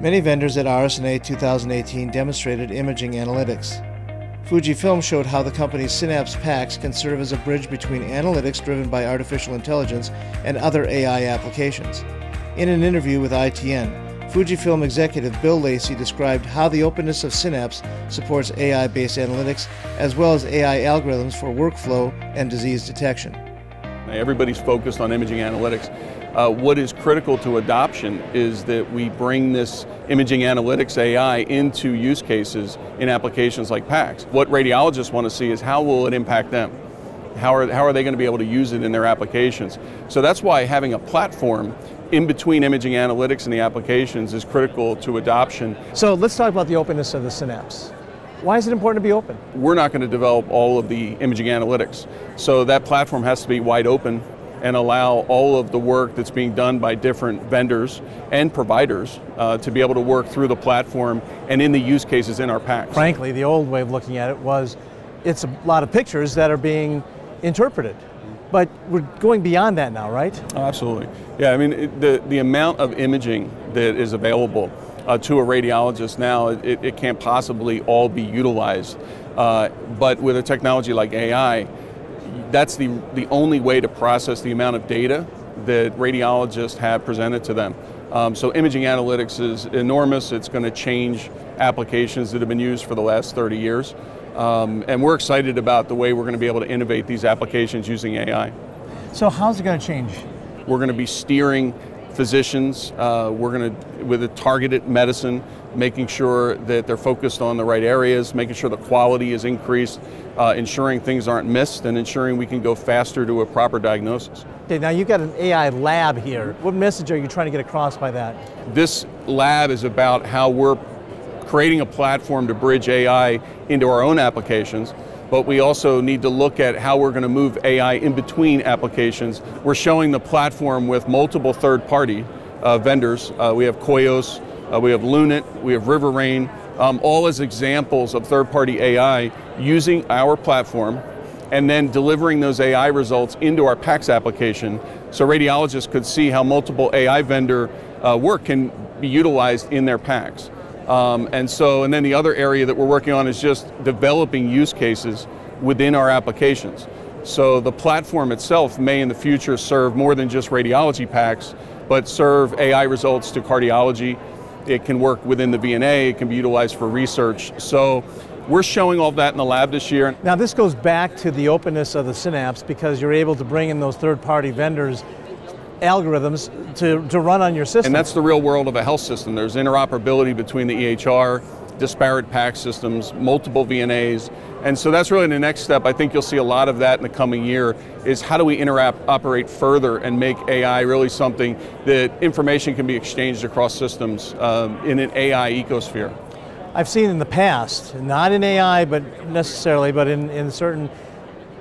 Many vendors at RSNA 2018 demonstrated imaging analytics. Fujifilm showed how the company's Synapse PACS can serve as a bridge between analytics driven by artificial intelligence and other AI applications. In an interview with ITN, Fujifilm executive Bill Lacy described how the openness of Synapse supports AI based analytics as well as AI algorithms for workflow and disease detection. Everybody's focused on imaging analytics. Uh, what is critical to adoption is that we bring this imaging analytics AI into use cases in applications like PACS. What radiologists want to see is how will it impact them? How are, how are they going to be able to use it in their applications? So that's why having a platform in between imaging analytics and the applications is critical to adoption. So let's talk about the openness of the Synapse. Why is it important to be open? We're not going to develop all of the imaging analytics. So that platform has to be wide open and allow all of the work that's being done by different vendors and providers uh, to be able to work through the platform and in the use cases in our PACS. Frankly, the old way of looking at it was it's a lot of pictures that are being interpreted. But we're going beyond that now, right? Oh, absolutely. Yeah, I mean, it, the, the amount of imaging that is available uh, to a radiologist now, it, it, can't possibly all be utilized. Uh, but with a technology like AI, that's the, the only way to process the amount of data that radiologists have presented to them. Um, so imaging analytics is enormous. It's going to change applications that have been used for the last 30 years. Um, and we're excited about the way we're going to be able to innovate these applications using AI. So how's it going to change? We're going to be steering physicians. Uh, we're going to, with a targeted medicine, making sure that they're focused on the right areas, making sure the quality is increased, uh, ensuring things aren't missed, and ensuring we can go faster to a proper diagnosis. Okay, now you've got an AI lab here. What message are you trying to get across by that? This lab is about how we're creating a platform to bridge AI into our own applications, but we also need to look at how we're going to move AI in between applications. We're showing the platform with multiple third-party uh, vendors. Uh, we have Koios, uh, we have Lunit, we have Riverain, um, all as examples of third-party AI using our platform and then delivering those AI results into our PACS application so radiologists could see how multiple AI vendor uh, work can be utilized in their PACS. Um, and so, and then the other area that we're working on is just developing use cases within our applications. So the platform itself may in the future serve more than just radiology PACS, but serve AI results to cardiology, it can work within the VNA, it can be utilized for research. So we're showing all that in the lab this year. Now this goes back to the openness of the Synapse because you're able to bring in those third-party vendors algorithms to, to run on your system. And that's the real world of a health system. There's interoperability between the EHR, disparate PAC systems, multiple VNAs, and so that's really the next step. I think you'll see a lot of that in the coming year is how do we interoperate further and make AI really something that information can be exchanged across systems um, in an AI ecosphere. I've seen in the past, not in AI but necessarily, but in, in certain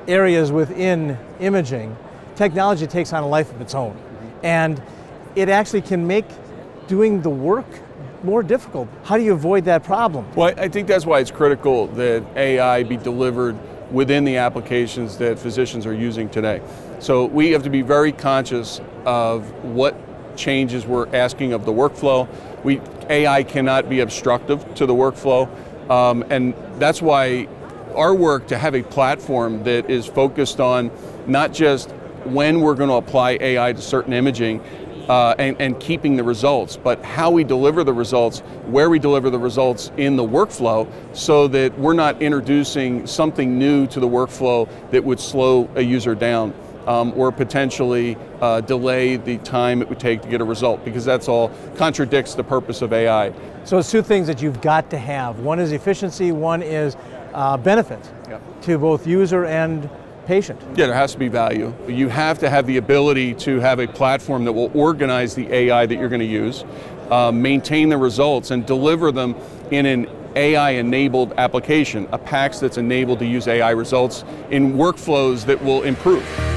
areas within imaging, technology takes on a life of its own. And it actually can make doing the work more difficult. How do you avoid that problem? Well, I think that's why it's critical that AI be delivered within the applications that physicians are using today. So we have to be very conscious of what changes we're asking of the workflow. We, AI cannot be obstructive to the workflow, um, and that's why our work to have a platform that is focused on not just when we're going to apply AI to certain imaging, uh, and, and, keeping the results, but how we deliver the results, where we deliver the results in the workflow, so that we're not introducing something new to the workflow that would slow a user down. Um, or potentially uh, delay the time it would take to get a result because that's all contradicts the purpose of AI. So it's two things that you've got to have. One is efficiency, one is uh, benefit yep. to both user and patient. Yeah, there has to be value. You have to have the ability to have a platform that will organize the AI that you're going to use, uh, maintain the results, and deliver them in an AI-enabled application, a PACS that's enabled to use AI results in workflows that will improve.